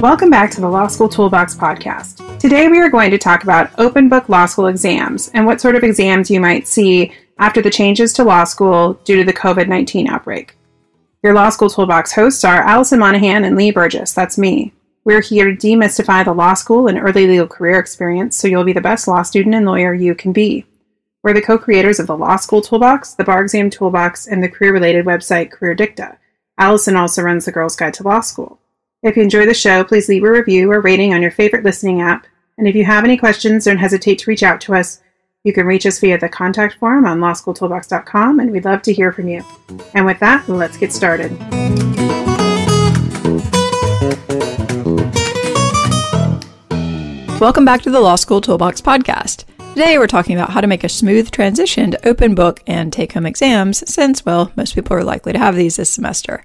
Welcome back to the Law School Toolbox podcast. Today we are going to talk about open book law school exams and what sort of exams you might see after the changes to law school due to the COVID 19 outbreak. Your Law School Toolbox hosts are Allison Monahan and Lee Burgess. That's me. We're here to demystify the law school and early legal career experience so you'll be the best law student and lawyer you can be. We're the co creators of the Law School Toolbox, the Bar Exam Toolbox, and the career related website Career Dicta. Allison also runs the Girls Guide to Law School. If you enjoy the show, please leave a review or rating on your favorite listening app. And if you have any questions, don't hesitate to reach out to us. You can reach us via the contact form on lawschooltoolbox.com, and we'd love to hear from you. And with that, let's get started. Welcome back to the Law School Toolbox podcast. Today we're talking about how to make a smooth transition to open book and take home exams, since, well, most people are likely to have these this semester.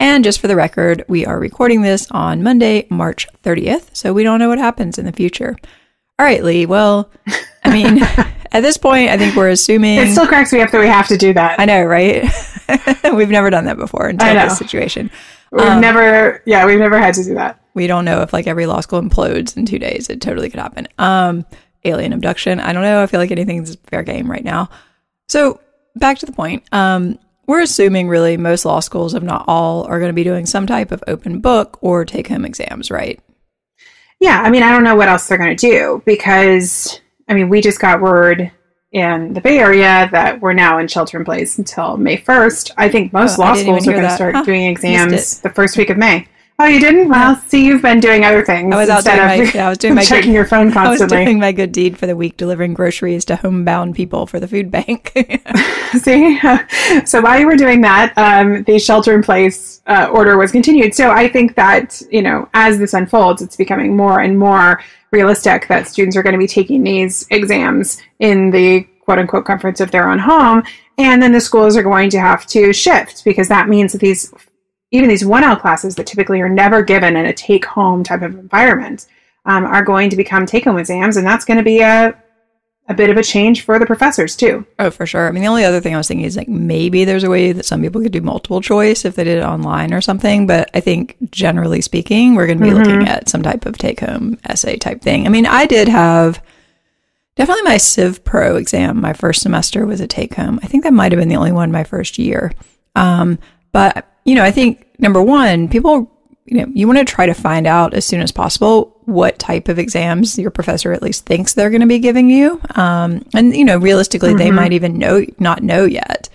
And just for the record, we are recording this on Monday, March 30th, so we don't know what happens in the future. All right, Lee. Well, I mean, at this point, I think we're assuming. It still cracks me up that we have to do that. I know, right? we've never done that before until this situation. We've um, never, yeah, we've never had to do that. We don't know if like every law school implodes in two days. It totally could happen. Um, alien abduction. I don't know. I feel like anything's fair game right now. So back to the point. Um, we're assuming really most law schools, if not all, are going to be doing some type of open book or take home exams, right? Yeah. I mean, I don't know what else they're going to do because, I mean, we just got word in the Bay Area that we're now in shelter in place until May 1st. I think most oh, law schools are going to start huh, doing exams the first week of May. Oh, you didn't? Well, see, you've been doing other things. I was out doing my, yeah, I was doing my checking good, your phone constantly. I was doing my good deed for the week, delivering groceries to homebound people for the food bank. see, so while you were doing that, um, the shelter-in-place uh, order was continued. So I think that you know, as this unfolds, it's becoming more and more realistic that students are going to be taking these exams in the quote-unquote comforts of their own home, and then the schools are going to have to shift because that means that these even these 1L classes that typically are never given in a take home type of environment um, are going to become take home exams. And that's going to be a, a bit of a change for the professors too. Oh, for sure. I mean, the only other thing I was thinking is like maybe there's a way that some people could do multiple choice if they did it online or something. But I think generally speaking, we're going to be mm-hmm. looking at some type of take home essay type thing. I mean, I did have definitely my Civ Pro exam. My first semester was a take home. I think that might have been the only one my first year. Um, but you know, I think number one, people, you know, you want to try to find out as soon as possible what type of exams your professor at least thinks they're going to be giving you. Um, and, you know, realistically, mm-hmm. they might even know, not know yet.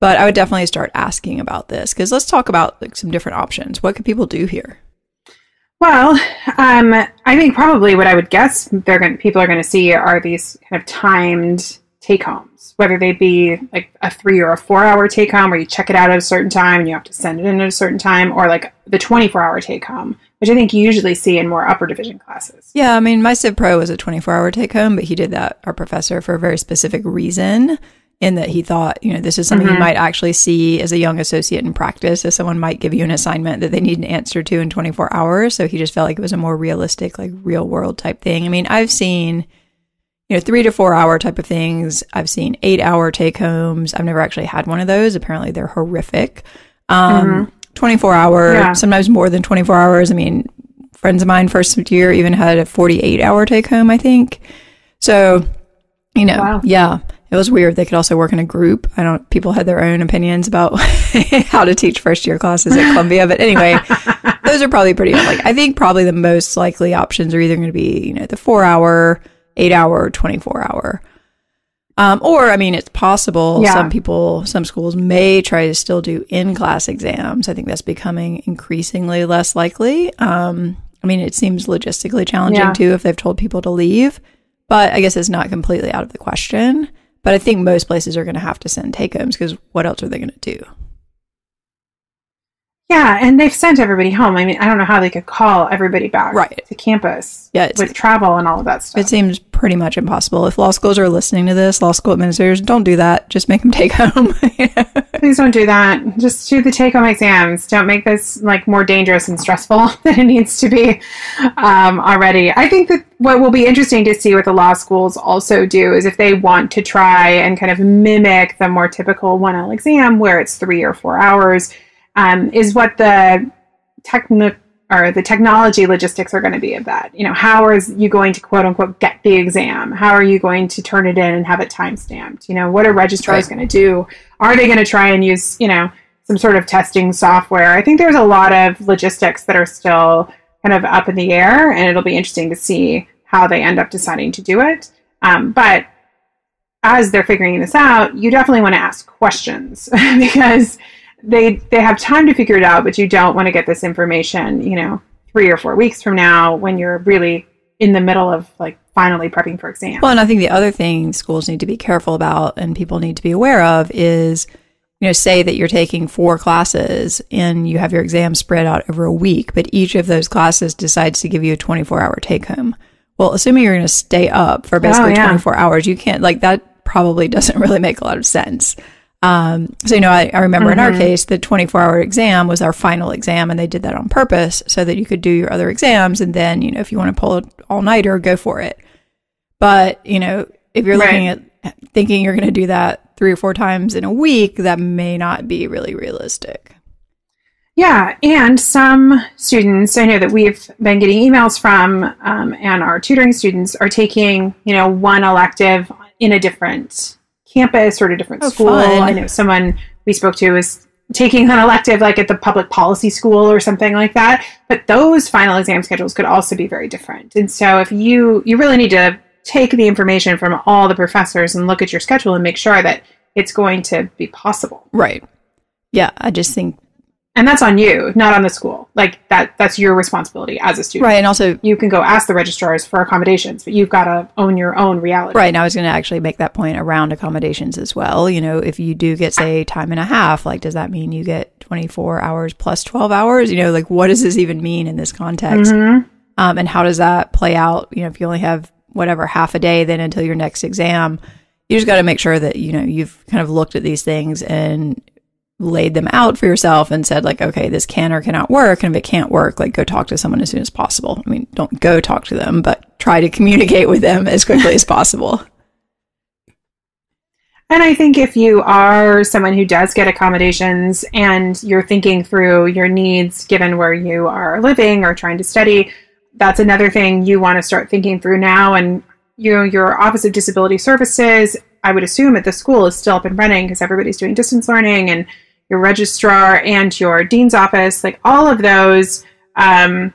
But I would definitely start asking about this because let's talk about like some different options. What could people do here? Well, um, I think probably what I would guess they're going people are going to see are these kind of timed take homes, whether they be like a three or a four hour take home where you check it out at a certain time and you have to send it in at a certain time, or like the 24 hour take home, which I think you usually see in more upper division classes. Yeah, I mean, my Civ Pro was a 24 hour take home, but he did that, our professor, for a very specific reason. In that he thought, you know, this is something mm-hmm. you might actually see as a young associate in practice, as someone might give you an assignment that they need an answer to in 24 hours. So he just felt like it was a more realistic, like real world type thing. I mean, I've seen you know, three to four hour type of things. I've seen eight hour take homes. I've never actually had one of those. Apparently they're horrific. Um, mm-hmm. 24 hour, yeah. sometimes more than 24 hours. I mean, friends of mine first year even had a 48 hour take home, I think. So, you know, wow. yeah, it was weird. They could also work in a group. I don't, people had their own opinions about how to teach first year classes at Columbia. But anyway, those are probably pretty, like, I think probably the most likely options are either going to be, you know, the four hour, eight hour, 24 hour. Um, or, I mean, it's possible yeah. some people, some schools may try to still do in class exams. I think that's becoming increasingly less likely. Um, I mean, it seems logistically challenging yeah. too if they've told people to leave, but I guess it's not completely out of the question. But I think most places are going to have to send take homes because what else are they going to do? Yeah, and they've sent everybody home. I mean, I don't know how they could call everybody back right. to campus yeah, with travel and all of that stuff. It seems pretty much impossible. If law schools are listening to this, law school administrators, don't do that. Just make them take home. Please don't do that. Just do the take home exams. Don't make this like more dangerous and stressful than it needs to be um, already. I think that what will be interesting to see what the law schools also do is if they want to try and kind of mimic the more typical 1L exam where it's three or four hours um, is what the technical or the technology logistics are going to be of that. You know, how is you going to quote unquote get the exam? How are you going to turn it in and have it time stamped? You know, what are registrars right. going to do? Are they going to try and use, you know, some sort of testing software? I think there's a lot of logistics that are still kind of up in the air, and it'll be interesting to see how they end up deciding to do it. Um, but as they're figuring this out, you definitely want to ask questions because they they have time to figure it out, but you don't want to get this information, you know, three or four weeks from now when you're really in the middle of like finally prepping for exams. Well, and I think the other thing schools need to be careful about and people need to be aware of is, you know, say that you're taking four classes and you have your exam spread out over a week, but each of those classes decides to give you a 24 hour take home. Well, assuming you're going to stay up for oh, basically oh, yeah. 24 hours, you can't like that probably doesn't really make a lot of sense. Um, so, you know, I, I remember mm-hmm. in our mm-hmm. case, the 24 hour exam was our final exam, and they did that on purpose so that you could do your other exams. And then, you know, if you want to pull an all nighter, go for it. But, you know, if you're looking right. at thinking you're going to do that three or four times in a week, that may not be really realistic. Yeah, and some students I know that we've been getting emails from, um, and our tutoring students are taking, you know, one elective in a different campus or at a different oh, school. Fun. I know someone we spoke to is taking an elective like at the public policy school or something like that. But those final exam schedules could also be very different. And so if you you really need to take the information from all the professors and look at your schedule and make sure that it's going to be possible. Right. Yeah, I just think and that's on you not on the school. Like that that's your responsibility as a student. Right and also you can go ask the registrars for accommodations but you've got to own your own reality. Right and i was going to actually make that point around accommodations as well. You know if you do get say time and a half like does that mean you get 24 hours plus 12 hours? You know like what does this even mean in this context? Mm-hmm. um, and how does that play out you know if you only have whatever half a day then until your next exam? You just got to make sure that you know you've kind of looked at these things and laid them out for yourself and said like okay this can or cannot work. And if it can't work like go talk to someone as soon as possible. I mean don't go talk to them but try to communicate with them as quickly as possible. And i think if you are someone who does get accommodations and you're thinking through your needs given where you are living or trying to study that's another thing you want to start thinking through now. And you know your office of disability services i would assume at the school is still up and running because everybody's doing distance learning and your registrar and your dean's office, like all of those, um,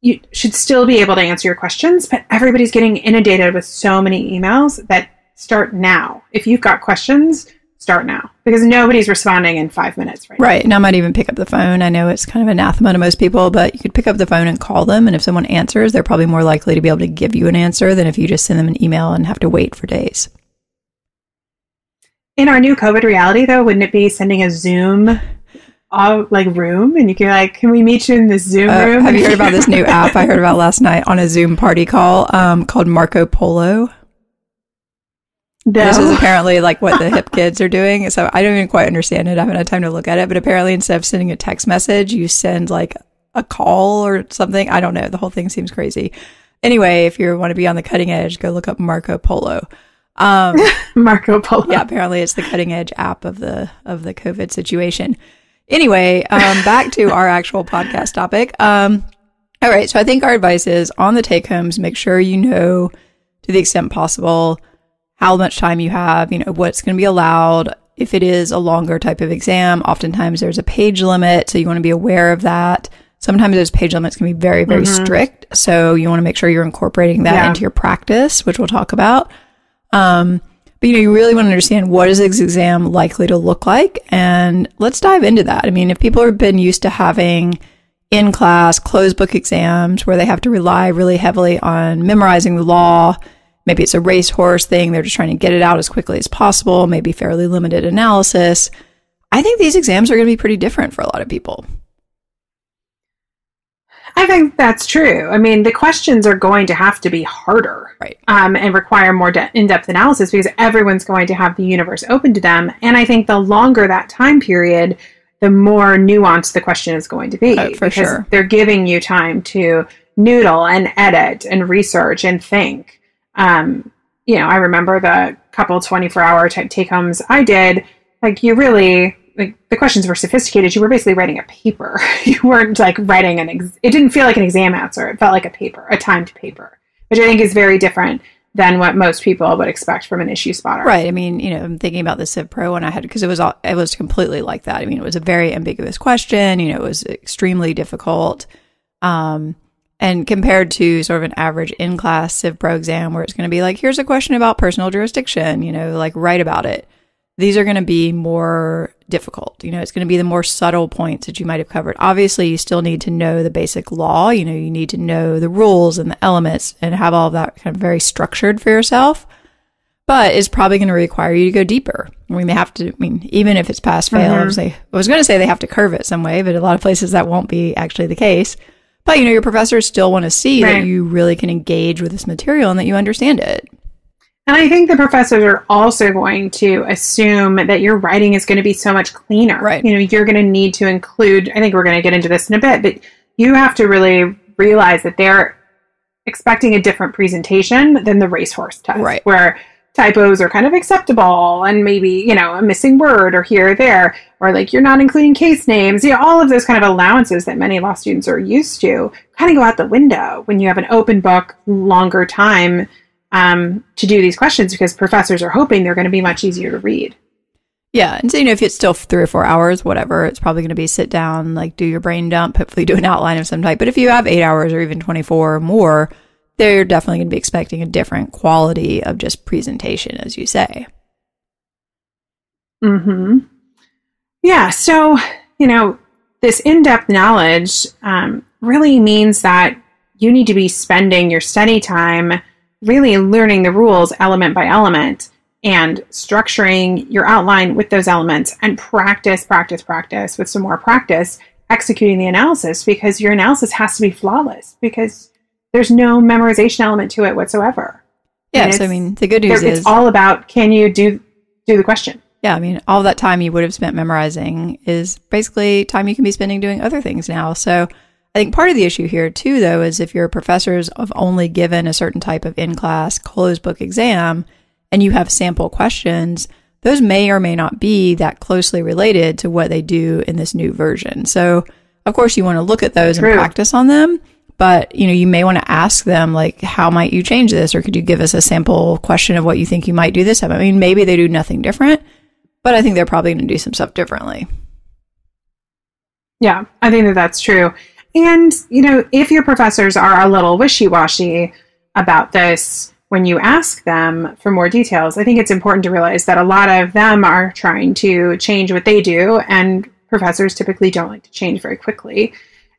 you should still be able to answer your questions, but everybody's getting inundated with so many emails that start now. If you've got questions, start now because nobody's responding in five minutes right Right. And I might even pick up the phone. I know it's kind of anathema to most people, but you could pick up the phone and call them. And if someone answers, they're probably more likely to be able to give you an answer than if you just send them an email and have to wait for days. In our new COVID reality, though, wouldn't it be sending a Zoom uh, like room and you can like can we meet you in this zoom uh, room have you heard about this new app i heard about last night on a zoom party call um, called marco polo no. This is apparently like what the hip kids are doing. So I don't even quite understand it. I haven't had time to look at it. But apparently, instead of sending a text message, you send like a call or something. I don't know. The whole thing seems crazy. Anyway, if you want to be on the cutting edge, go look up Marco Polo. Um, Marco Polo. Yeah, apparently it's the cutting edge app of the of the COVID situation. Anyway, um, back to our actual podcast topic. Um, all right, so I think our advice is on the take homes, make sure you know to the extent possible how much time you have, you know, what's going to be allowed. If it is a longer type of exam, oftentimes there's a page limit, so you want to be aware of that. Sometimes those page limits can be very, very mm-hmm. strict. So you want to make sure you're incorporating that yeah. into your practice, which we'll talk about. Um, but you know, you really want to understand what is this exam likely to look like, and let's dive into that. I mean, if people have been used to having in class closed book exams where they have to rely really heavily on memorizing the law, maybe it's a racehorse thing, they're just trying to get it out as quickly as possible, maybe fairly limited analysis. I think these exams are going to be pretty different for a lot of people. I think that's true. I mean, the questions are going to have to be harder, right? Um, and require more de- in-depth analysis because everyone's going to have the universe open to them. And I think the longer that time period, the more nuanced the question is going to be. Uh, for sure, they're giving you time to noodle and edit and research and think. Um, you know, I remember the couple 24 hour type take homes I did. Like, you really like the questions were sophisticated. You were basically writing a paper. you weren't like writing an. Ex- it didn't feel like an exam answer. It felt like a paper, a timed paper, which I think is very different than what most people would expect from an issue spotter. Right. I mean, you know, I'm thinking about the Civ Pro one I had because it was all, it was completely like that. I mean, it was a very ambiguous question. You know, it was extremely difficult. Um, and compared to sort of an average in class Civ Pro exam where it's going to be like, here's a question about personal jurisdiction, you know, like write about it. These are going to be more difficult. You know, it's going to be the more subtle points that you might have covered. Obviously, you still need to know the basic law. You know, you need to know the rules and the elements and have all of that kind of very structured for yourself. But it's probably going to require you to go deeper. We may have to, I mean, even if it's pass fail, mm-hmm. I, was, I was going to say they have to curve it some way, but a lot of places that won't be actually the case. But, you know, your professors still want to see right. that you really can engage with this material and that you understand it. And I think the professors are also going to assume that your writing is going to be so much cleaner. Right. You know, you're going to need to include, I think we're going to get into this in a bit, but you have to really realize that they're expecting a different presentation than the racehorse test. Right. Where typos are kind of acceptable and maybe, you know, a missing word or here or there, or like you're not including case names. You know, all of those kind of allowances that many law students are used to kind of go out the window when you have an open book, longer time um, to do these questions because professors are hoping they're going to be much easier to read. Yeah, and so you know if it's still three or four hours, whatever, it's probably going to be sit down, like do your brain dump, hopefully do an outline of some type. But if you have eight hours or even twenty four or more, they're definitely going to be expecting a different quality of just presentation, as you say. Hmm. Yeah. So you know this in depth knowledge um, really means that you need to be spending your study time really learning the rules element by element and structuring your outline with those elements and practice, practice, practice with some more practice executing the analysis because your analysis has to be flawless because there's no memorization element to it whatsoever. Yes, I mean the good news is it's all about can you do do the question. Yeah, I mean all that time you would have spent memorizing is basically time you can be spending doing other things now. So I think part of the issue here, too, though, is if your professors have only given a certain type of in class closed book exam and you have sample questions, those may or may not be that closely related to what they do in this new version. So, of course, you want to look at those True. and practice on them. But, you know, you may want to ask them, like, how might you change this? Or could you give us a sample question of what you think you might do this time? I mean, maybe they do nothing different, but I think they're probably going to do some stuff differently. Yeah, I think that that's true. And, you know, if your professors are a little wishy washy about this when you ask them for more details, I think it's important to realize that a lot of them are trying to change what they do, and professors typically don't like to change very quickly.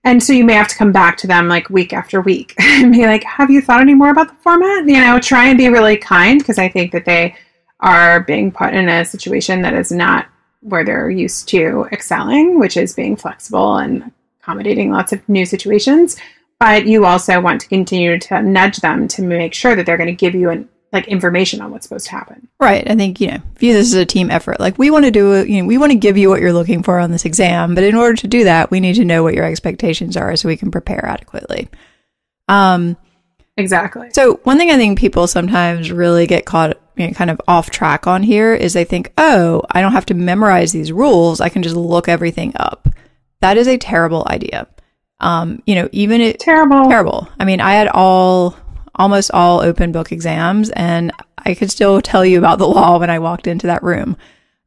And so you may have to come back to them like week after week and be like, have you thought any more about the format? You know, try and be really kind because I think that they are being put in a situation that is not where they're used to excelling, which is being flexible and accommodating lots of new situations, but you also want to continue to nudge them to make sure that they're going to give you an like information on what's supposed to happen. Right. I think, you know, view this as a team effort. Like we want to do, you know, we want to give you what you're looking for on this exam, but in order to do that, we need to know what your expectations are so we can prepare adequately. Um exactly. So, one thing I think people sometimes really get caught you know, kind of off track on here is they think, "Oh, I don't have to memorize these rules. I can just look everything up." That is a terrible idea. Um, you know, even it terrible, terrible. I mean, I had all almost all open book exams, and I could still tell you about the law when I walked into that room.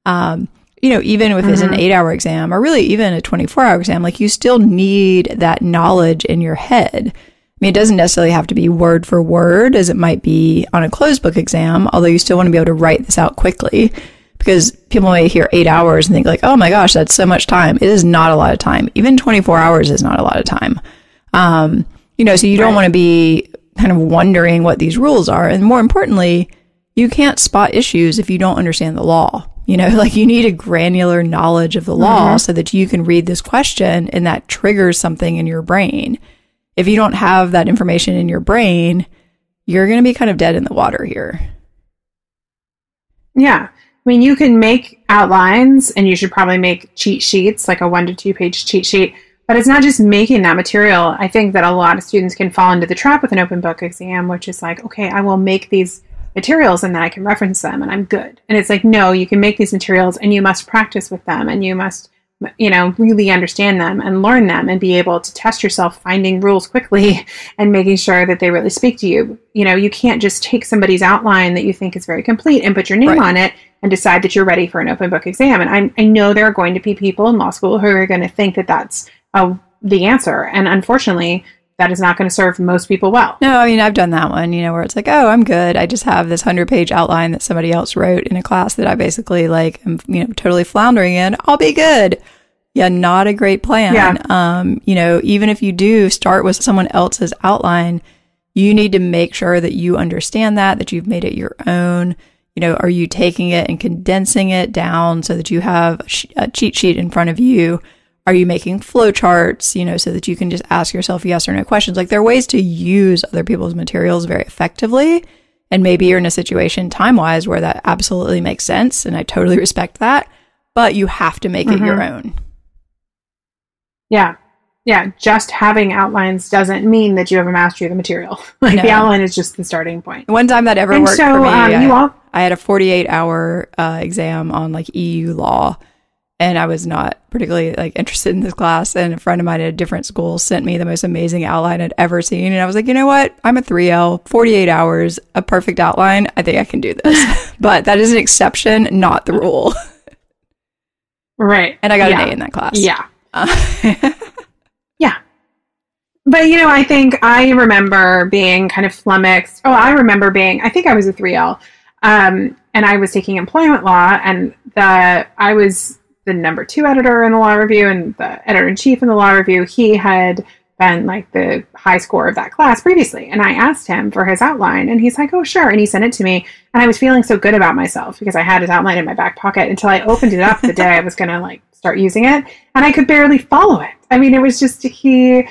Um, you know, even if it's mm-hmm. an eight hour exam or really even a 24 hour exam, like you still need that knowledge in your head. I mean, it doesn't necessarily have to be word for word as it might be on a closed book exam, although you still want to be able to write this out quickly because people may hear eight hours and think like, oh my gosh, that's so much time. It is not a lot of time. Even 24 hours is not a lot of time. Um, you know, so you don't want to be kind of wondering what these rules are. And more importantly, you can't spot issues if you don't understand the law. You know, like you need a granular knowledge of the law mm-hmm. so that you can read this question and that triggers something in your brain. If you don't have that information in your brain, you're going to be kind of dead in the water here. Yeah. I mean, you can make outlines and you should probably make cheat sheets, like a one to two page cheat sheet, but it's not just making that material. I think that a lot of students can fall into the trap with an open book exam, which is like, okay, I will make these materials and then I can reference them and I'm good. And it's like, no, you can make these materials and you must practice with them and you must, you know, really understand them and learn them and be able to test yourself finding rules quickly and making sure that they really speak to you. You know, you can't just take somebody's outline that you think is very complete and put your name right. on it and decide that you're ready for an open book exam. And I, I know there are going to be people in law school who are going to think that that's a, the answer. And unfortunately, that is not going to serve most people well. No, I mean, I've done that one, you know, where it's like, oh, I'm good. I just have this 100 page outline that somebody else wrote in a class that I basically like, am, you know, totally floundering in. I'll be good. Yeah, not a great plan. Yeah. Um, you know, even if you do start with someone else's outline, you need to make sure that you understand that, that you've made it your own. You know, are you taking it and condensing it down so that you have a cheat sheet in front of you? Are you making flowcharts, you know, so that you can just ask yourself yes or no questions? Like there are ways to use other people's materials very effectively. And maybe you're in a situation time wise where that absolutely makes sense. And I totally respect that. But you have to make mm-hmm. it your mm-hmm. own. Yeah. Yeah. Just having outlines doesn't mean that you have a mastery of the material. like no. the outline is just the starting point. One time that ever and worked so, for me, um, I, all- I, had a 48 hour uh, exam on like EU law and I was not particularly like interested in this class. And a friend of mine at a different school sent me the most amazing outline I'd ever seen, and I was like, you know what? I'm a 3L, 48 hours, a perfect outline. I think I can do this. but that is an exception, not the rule. Right. And I got yeah. an A in that class. Yeah. Uh- yeah. But you know, I think I remember being kind of flummoxed. Oh, I remember being. I think I was a 3L, um, and I was taking employment law, and the I was the number two editor in the law review and the editor in chief in the law review, he had been like the high score of that class previously. And I asked him for his outline, and he's like, oh, sure. And he sent it to me. And I was feeling so good about myself because I had his outline in my back pocket until I opened it up the day I was going to like start using it. And I could barely follow it. I mean, it was just, he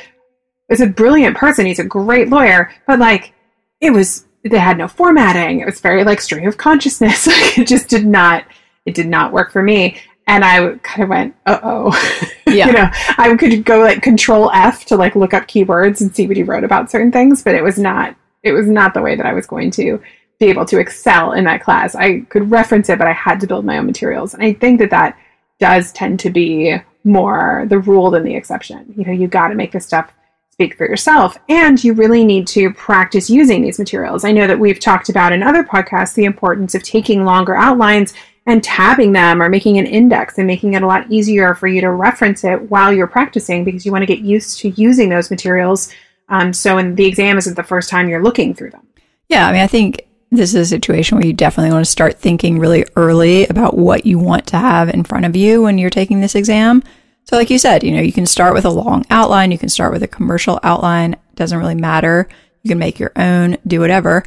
was a brilliant person. He's a great lawyer, but like, it was, they had no formatting. It was very like stream of consciousness. it just did not, it did not work for me and I kind of went, uh oh. Yeah. you know, I could go like control F to like look up keywords and see what he wrote about certain things, but it was not, it was not the way that I was going to be able to excel in that class. I could reference it, but I had to build my own materials. And I think that that does tend to be more the rule than the exception. You know, you got to make this stuff speak for yourself and you really need to practice using these materials. I know that we've talked about in other podcasts the importance of taking longer outlines and tabbing them or making an index and making it a lot easier for you to reference it while you're practicing because you want to get used to using those materials. Um, so when the exam isn't the first time you're looking through them. Yeah, I mean, I think this is a situation where you definitely want to start thinking really early about what you want to have in front of you when you're taking this exam. So, like you said, you know, you can start with a long outline, you can start with a commercial outline, doesn't really matter. You can make your own, do whatever.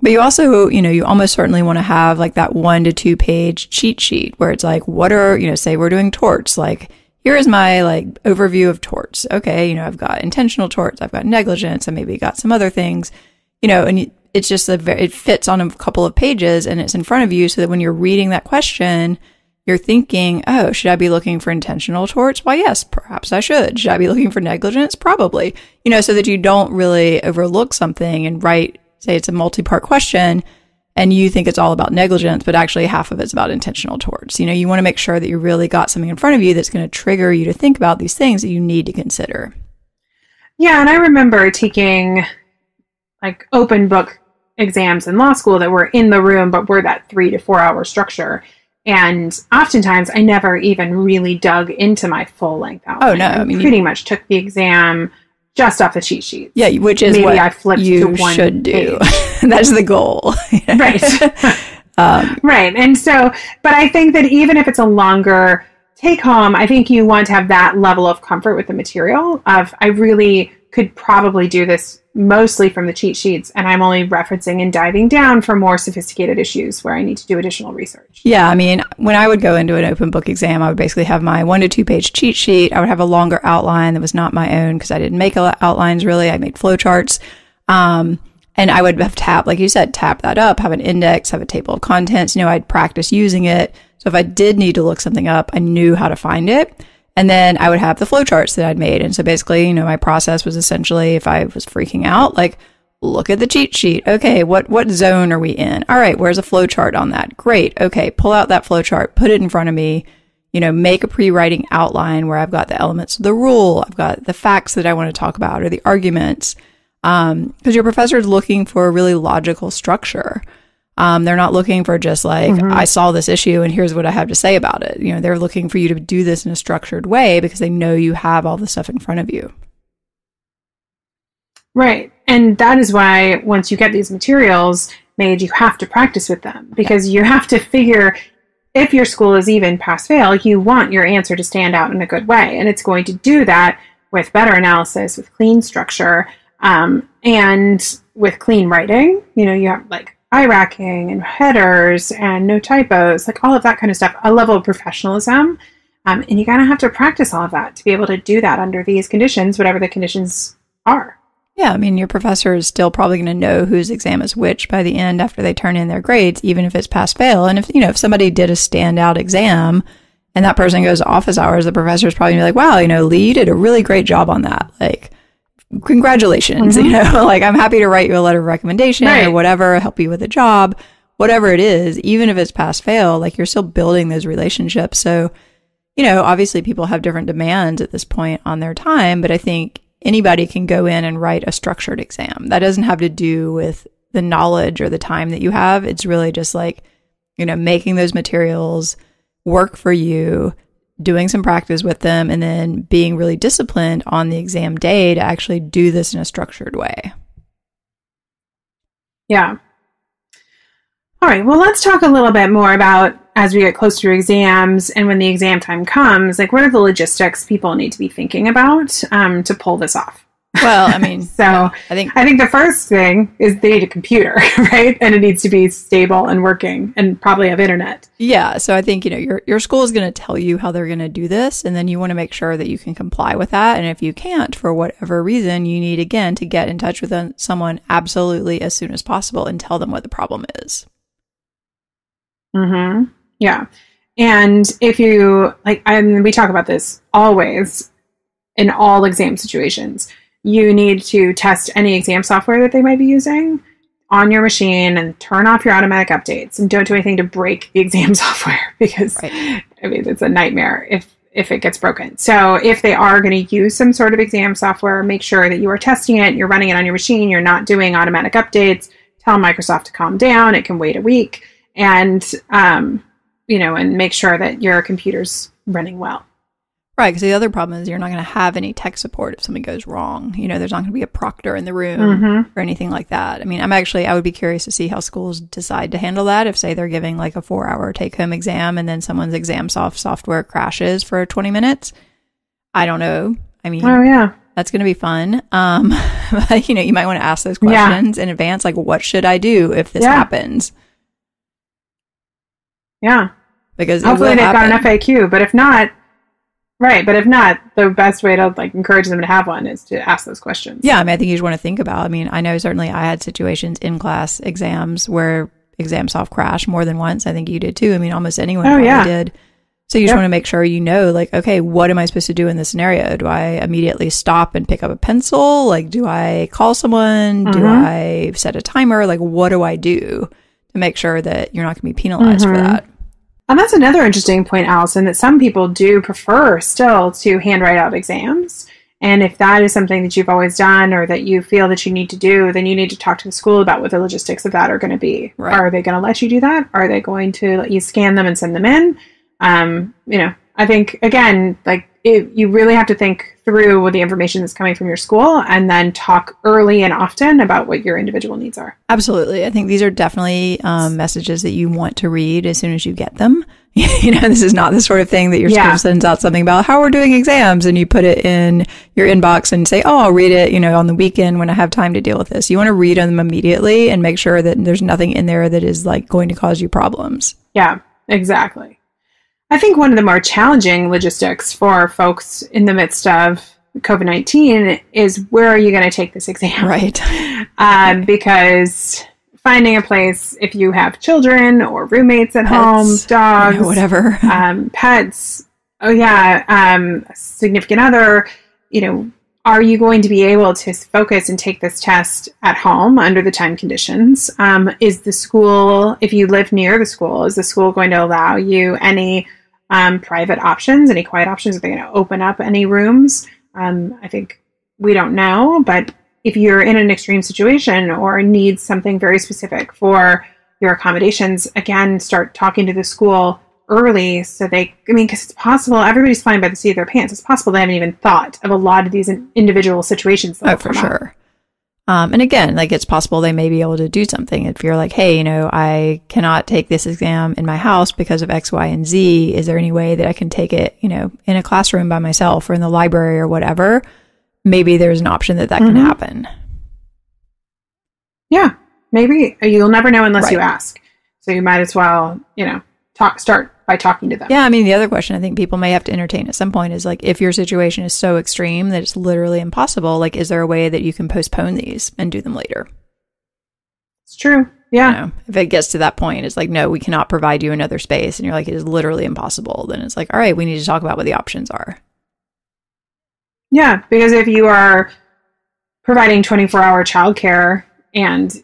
But you also, you know, you almost certainly want to have like that one to two page cheat sheet where it's like, what are, you know, say we're doing torts, like, here is my like overview of torts. Okay, you know, I've got intentional torts, I've got negligence, I maybe got some other things, you know, and it's just a very, it fits on a couple of pages and it's in front of you so that when you're reading that question, you're thinking, oh, should I be looking for intentional torts? Why, yes, perhaps I should. Should I be looking for negligence? Probably. You know, so that you don't really overlook something and write say it's a multi-part question and you think it's all about negligence, but actually half of it's about intentional torts. You know, you want to make sure that you really got something in front of you that's going to trigger you to think about these things that you need to consider. Yeah, and I remember taking like open book exams in law school that were in the room, but were that three to four hour structure. And oftentimes I never even really dug into my full length outline. Oh, no. I mean, pretty you, much took the exam just off the cheat sheet. Yeah, which is Maybe what I flipped you should do. That's the goal. right. um, right. And so, but I think that even if it's a longer take home, I think you want to have that level of comfort with the material of I really could probably do this mostly from the cheat sheets and I'm only referencing and diving down for more sophisticated issues where I need to do additional research. Yeah, I mean, when I would go into an open book exam, I would basically have my one to two page cheat sheet. I would have a longer outline that was not my own because I didn't make outlines really. I made flowcharts. Um, and I would have tap, like you said, tap that up, have an index, have a table of contents. You know, I'd practice using it. So if I did need to look something up, I knew how to find it. And then I would have the flowcharts that I'd made. And so basically, you know, my process was essentially if I was freaking out, like, look at the cheat sheet. Okay, what what zone are we in? All right, where's a flow chart on that? Great. Okay, pull out that flow chart, put it in front of me. You know, make a pre-writing outline where I've got the elements of the rule, I've got the facts that I want to talk about or the arguments. Um, because your professor is looking for a really logical structure. Um, they're not looking for just like, mm-hmm. I saw this issue and here's what I have to say about it. You know, they're looking for you to do this in a structured way because they know you have all the stuff in front of you. Right. And that is why once you get these materials made, you have to practice with them because you have to figure if your school is even pass fail, you want your answer to stand out in a good way. And it's going to do that with better analysis, with clean structure, um, and with clean writing. You know, you have like IRACing and headers and no typos, like all of that kind of stuff, a level of professionalism. Um, and you kind of have to practice all of that to be able to do that under these conditions, whatever the conditions are. Yeah, I mean, your professor is still probably going to know whose exam is which by the end after they turn in their grades, even if it's pass fail. And if, you know, if somebody did a standout exam and that person goes office hours, the professor is probably going to be like, wow, you know, Lee you did a really great job on that. Like, congratulations. Mm-hmm. You know, like I'm happy to write you a letter of recommendation right. or whatever, help you with a job, whatever it is, even if it's pass fail, like you're still building those relationships. So, you know, obviously people have different demands at this point on their time, but I think anybody can go in and write a structured exam. That doesn't have to do with the knowledge or the time that you have. It's really just like, you know, making those materials work for you, doing some practice with them, and then being really disciplined on the exam day to actually do this in a structured way. Yeah. All right. Well, let's talk a little bit more about as we get closer to exams and when the exam time comes, like what are the logistics people need to be thinking about um, to pull this off? Well, I mean, so I think I think the first thing is they need a computer, right? And it needs to be stable and working, and probably have internet. Yeah. So I think you know your your school is going to tell you how they're going to do this, and then you want to make sure that you can comply with that. And if you can't, for whatever reason, you need again to get in touch with someone absolutely as soon as possible and tell them what the problem is. Hmm. Yeah. And if you like, and we talk about this always in all exam situations, you need to test any exam software that they might be using on your machine and turn off your automatic updates and don't do anything to break the exam software because right. I mean it's a nightmare if if it gets broken. So if they are going to use some sort of exam software, make sure that you are testing it, you're running it on your machine, you're not doing automatic updates. Tell Microsoft to calm down. It can wait a week. And um, you know, and make sure that your computer's running well. Right, because the other problem is you're not going to have any tech support if something goes wrong. You know, there's not going to be a proctor in the room mm-hmm. or anything like that. I mean, I'm actually, I would be curious to see how schools decide to handle that. If, say, they're giving like a four hour take home exam and then someone's ExamSoft software crashes for 20 minutes. I don't know. I mean, oh, yeah. That's going to be fun. Um, you know, you might want to ask those questions yeah. in advance. Like, what should I do if this yeah. happens? Yeah. Because hopefully they've happen. got an FAQ, but if not, right. But if not, the best way to like encourage them to have one is to ask those questions. Yeah, I mean, I think you just want to think about. I mean, I know certainly I had situations in class exams where ExamSoft crash more than once. I think you did too. I mean, almost anyone oh, yeah. did. So you just want to make sure you know, like, okay, what am I supposed to do in this scenario? Do I immediately stop and pick up a pencil? Like, do I call someone? Mm-hmm. Do I set a timer? Like, what do I do? To make sure that you're not going to be penalized mm-hmm. for that. And that's another interesting point, Allison, that some people do prefer still to handwrite out exams. And if that is something that you've always done or that you feel that you need to do, then you need to talk to the school about what the logistics of that are going to be. Right. Are they going to let you do that? Are they going to let you scan them and send them in? Um, you know, I think, again, like it, you really have to think through the information that's coming from your school and then talk early and often about what your individual needs are. Absolutely. I think these are definitely um, messages that you want to read as soon as you get them. you know, this is not the sort of thing that your yeah. school sends out something about how we're doing exams and you put it in your inbox and say, oh, I'll read it, you know, on the weekend when I have time to deal with this. You want to read them immediately and make sure that there's nothing in there that is like going to cause you problems. Yeah, exactly. I think one of the more challenging logistics for folks in the midst of COVID 19 is where are you going to take this exam? Right. um, because finding a place, if you have children or roommates at pets, home, dogs, whatever, um, pets, oh, yeah, um, significant other, you know, are you going to be able to focus and take this test at home under the time conditions? Um, is the school, if you live near the school, is the school going to allow you any um, private options, any quiet options? Are they going to open up any rooms? Um, I think we don't know, but if you're in an extreme situation or need something very specific for your accommodations, again, start talking to the school early so they, I mean, because it's possible everybody's flying by the seat of their pants. It's possible they haven't even thought of a lot of these individual situations. Oh, for sure. Um, and again, like it's possible they may be able to do something. If you're like, hey, you know, I cannot take this exam in my house because of X, Y, and Z. Is there any way that I can take it, you know, in a classroom by myself or in the library or whatever? Maybe there's an option that that mm-hmm. can happen. Yeah, maybe you'll never know unless right. you ask. So you might as well, you know, talk start by talking to them. Yeah, I mean the other question I think people may have to entertain at some point is like if your situation is so extreme that it's literally impossible, like is there a way that you can postpone these and do them later? It's true. Yeah. You know, if it gets to that point, it's like, no, we cannot provide you another space. And you're like, it is literally impossible. Then it's like, all right, we need to talk about what the options are. Yeah. Because if you are providing 24 hour childcare and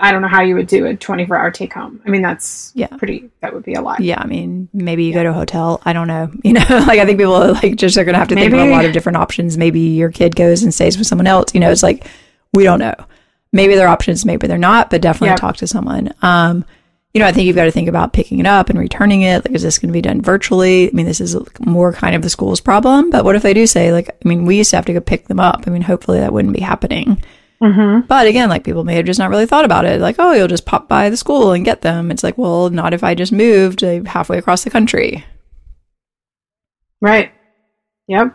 I don't know how you would do a 24 hour take home. I mean, that's yeah, pretty, that would be a lot. Yeah. I mean, maybe you yeah. go to a hotel. I don't know. You know, like I think people like just are going to have to maybe. think of a lot of different options. Maybe your kid goes and stays with someone else. You know, it's like, we don't know. Maybe they're options, maybe they're not, but definitely yep. talk to someone. Um, you know, I think you've got to think about picking it up and returning it. Like, is this going to be done virtually? I mean, this is more kind of the school's problem. But what if they do say, like, I mean, we used to have to go pick them up. I mean, hopefully that wouldn't be happening. Mm-hmm. But again, like people may have just not really thought about it. Like, oh, you'll just pop by the school and get them. It's like, well, not if I just moved like, halfway across the country. Right. Yep.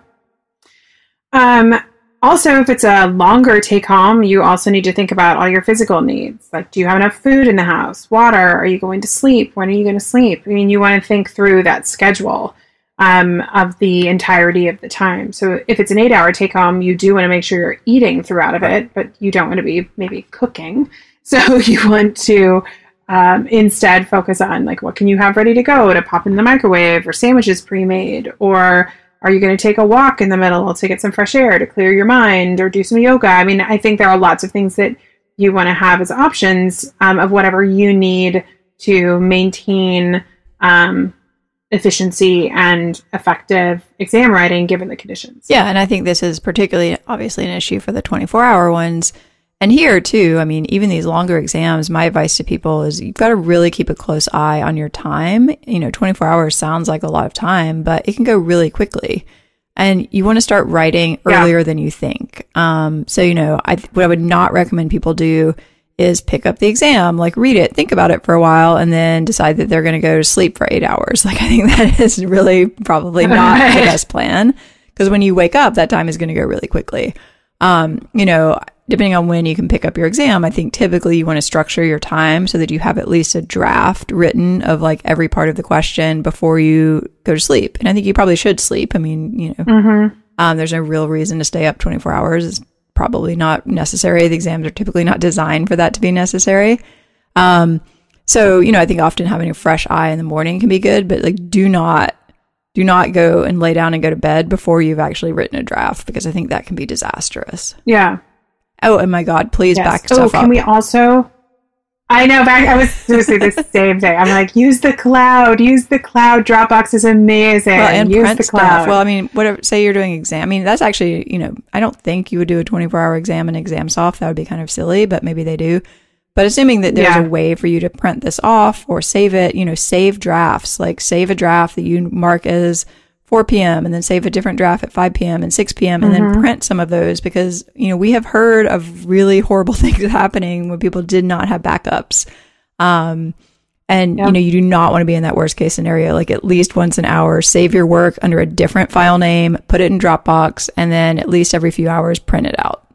Um, also, if it's a longer take home, you also need to think about all your physical needs. Like, do you have enough food in the house? Water? Are you going to sleep? When are you going to sleep? I mean, you want to think through that schedule um, of the entirety of the time. So if it's an eight hour take home, you do want to make sure you're eating throughout of it, but you don't want to be maybe cooking. So you want to um, instead focus on like what can you have ready to go to pop in the microwave or sandwiches pre-made or are you going to take a walk in the middle to get some fresh air to clear your mind or do some yoga i mean i think there are lots of things that you want to have as options um, of whatever you need to maintain um, efficiency and effective exam writing given the conditions. Yeah, and I think this is particularly obviously an issue for the 24 hour ones. And here too, I mean, even these longer exams, my advice to people is you've got to really keep a close eye on your time. You know, 24 hours sounds like a lot of time, but it can go really quickly. And you want to start writing earlier yeah. than you think. Um, so, you know, I, what I would not recommend people do is pick up the exam, like read it, think about it for a while, and then decide that they're going to go to sleep for eight hours. Like, I think that is really probably not right. the best plan because when you wake up, that time is going to go really quickly. Um, you know, depending on when you can pick up your exam, I think typically you want to structure your time so that you have at least a draft written of like every part of the question before you go to sleep. And I think you probably should sleep. I mean, you know, mm-hmm. um, there's no real reason to stay up 24 hours probably not necessary. The exams are typically not designed for that to be necessary. Um, so, you know, I think often having a fresh eye in the morning can be good, but like do not do not go and lay down and go to bed before you've actually written a draft because I think that can be disastrous. Yeah. Oh, and my God, please yes. back oh, stuff can up. Can we also I know. Back, I was seriously the same thing. I'm like, use the cloud. Use the cloud. Dropbox is amazing. Well, and use print the cloud. Stuff. Well, I mean, whatever. Say you're doing exam. I mean, that's actually, you know, I don't think you would do a 24 hour exam in ExamSoft. That would be kind of silly, but maybe they do. But assuming that there's yeah. a way for you to print this off or save it, you know, save drafts. Like save a draft that you mark as 4 p.m. and then save a different draft at 5 p.m. and 6 p.m. and mm-hmm. then print some of those because, you know, we have heard of really horrible things happening when people did not have backups. Um, and you know, you do not want to be in that worst case scenario. Like at least once an hour, save your work under a different file name, put it in Dropbox, and then at least every few hours print it out.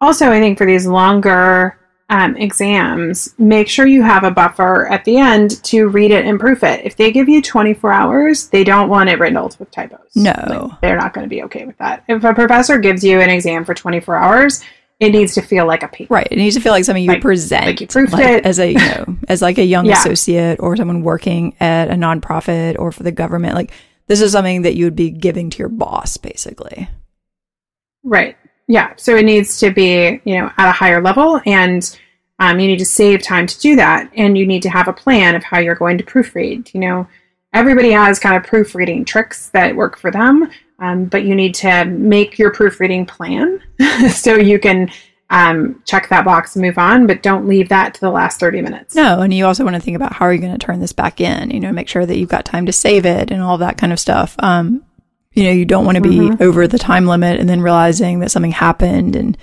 Also, I think for these longer um, exams, make sure you have a buffer at the end to read it and proof it. If they give you 24 hours, they don't want it riddled with typos. No. Like, they're not going to be okay with that. If a professor gives you an exam for 24 hours, it needs to feel like a paper. Right. It needs to feel like something you like, present like you proofed like, it. as a, you know, as like a young yeah. associate or someone working at a nonprofit or for the government. Like This is something that you would be giving to your boss, basically. Right. Yeah. So it needs to be, you know, at a higher level and um, you need to save time to do that. And you need to have a plan of how you're going to proofread. You know, everybody has kind of proofreading tricks that work for them, um, but you need to make your proofreading plan so you can um, check that box and move on, but don't leave that to the last 30 minutes. No, and you also want to think about how are you going to turn this back in, you know, make sure that you've got time to save it and all that kind of stuff. Um, you know, you don't want to be mm-hmm. over the time limit and then realizing that something happened and,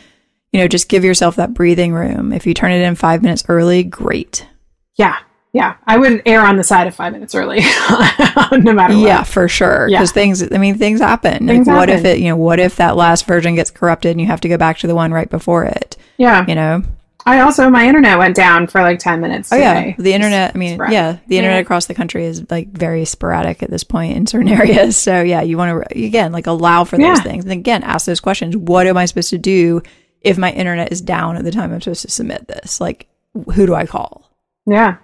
you know, just give yourself that breathing room. If you turn it in five minutes early, great. Yeah. Yeah. I would err on the side of five minutes early, no matter what. Yeah, for sure. Because yeah. things, I mean, things happen. Things like, what happen. if it, you know, what if that last version gets corrupted and you have to go back to the one right before it? Yeah. You know? I also my internet went down for like ten minutes. Today. Oh yeah, the internet. I mean, sporadic. yeah, the internet yeah. across the country is like very sporadic at this point in certain areas. So yeah, you want to again like allow for those yeah. things, and again ask those questions. What am I supposed to do if my internet is down at the time I'm supposed to submit this? Like, who do I call? Yeah.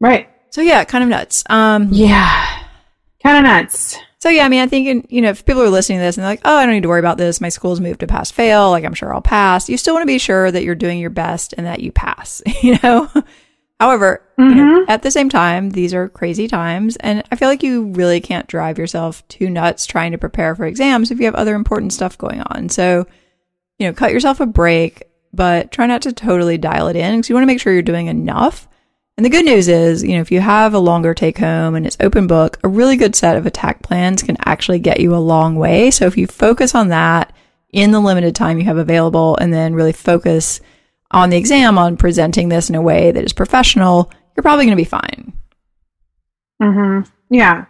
Right. So yeah, kind of nuts. Um. Yeah. Kind of nuts. So yeah, I mean, I think you know if people are listening to this and they're like, "Oh, I don't need to worry about this. My school's moved to pass fail. Like I'm sure I'll pass." You still want to be sure that you're doing your best and that you pass. You know. However, mm-hmm. you know, mm-hmm. at the same time, these are crazy times, and I feel like you really can't drive yourself too nuts trying to prepare for exams if you have other important stuff going on. So, you know, cut yourself a break, but try not to totally dial it in because you want to make sure you're doing enough and the good news is, you know, if you have a longer take home and it's open book, a really good set of attack plans can actually get you a long way. So if you focus on that in the limited time you have available and then really focus on the exam on presenting this in a way that is professional, you're probably going to be fine. Mhm. Yeah.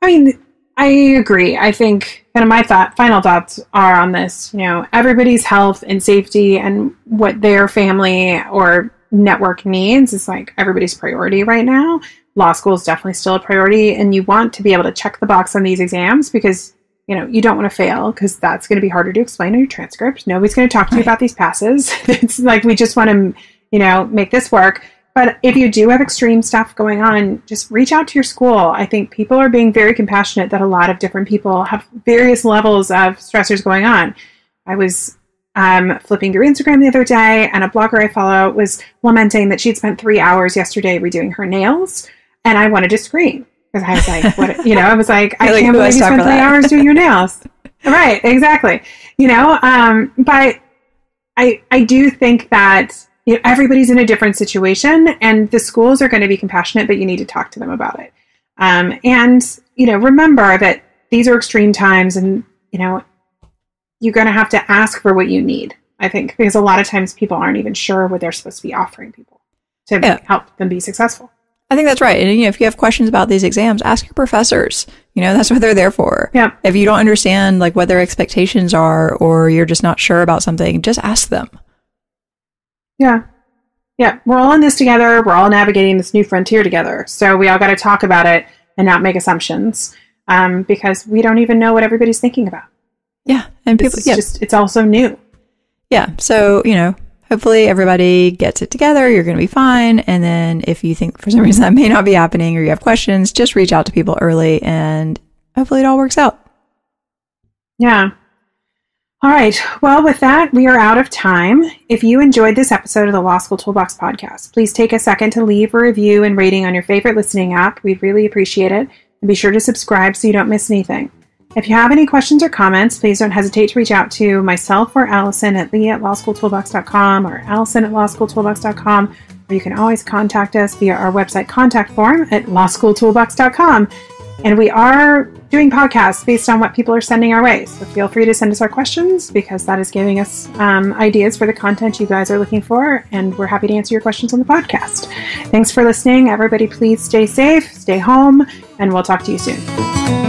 I mean, I agree. I think kind of my thought final thoughts are on this, you know, everybody's health and safety and what their family or network needs is like everybody's priority right now. Law school is definitely still a priority, and you want to be able to check the box on these exams because you know you don't want to fail because that's going to be harder to explain in your transcript. Nobody's going to talk to you about these passes. it's like we just want to you know make this work. But if you do have extreme stuff going on, just reach out to your school. I think people are being very compassionate that a lot of different people have various levels of stressors going on. I was um, flipping through Instagram the other day, and a blogger I follow was lamenting that she'd spent three hours yesterday redoing her nails, and I wanted to scream because I was like, "What?" You know, I was like, "I can't believe you spent three hours doing your nails." right? Exactly. You know, um, but I I do think that you know, everybody's in a different situation, and the schools are going to be compassionate, but you need to talk to them about it. Um, and you know, remember that these are extreme times, and you know, you're going to have to ask for what you need, I think, because a lot of times people aren't even sure what they're supposed to be offering people to yeah. help them be successful. I think that's right. And you know, if you have questions about these exams, ask your professors. You know, that's what they're there for. Yeah. If you don't understand like what their expectations are or you're just not sure about something, just ask them. Yeah. Yeah. We're all in this together. We're all navigating this new frontier together. So we all got to talk about it and not make assumptions um, because we don't even know what everybody's thinking about. Yeah, and people, it's yeah. just it's also new. Yeah, so you know, hopefully everybody gets it together. You're going to be fine. And then if you think for some reason that may not be happening or you have questions, just reach out to people early, and hopefully it all works out. Yeah. All right. Well, with that, we are out of time. If you enjoyed this episode of the Law School Toolbox podcast, please take a second to leave a review and rating on your favorite listening app. We'd really appreciate it. And be sure to subscribe so you don't miss anything. If you have any questions or comments, please don't hesitate to reach out to myself or Allison at lee at lawschooltoolbox.com or allison at lawschooltoolbox.com, or you can always contact us via our website contact form at lawschooltoolbox.com. And we are doing podcasts based on what people are sending our way. So feel free to send us our questions because that is giving us um, ideas for the content you guys are looking for. And we're happy to answer your questions on the podcast. Thanks for listening. Everybody, please stay safe, stay home, and we'll talk to you soon.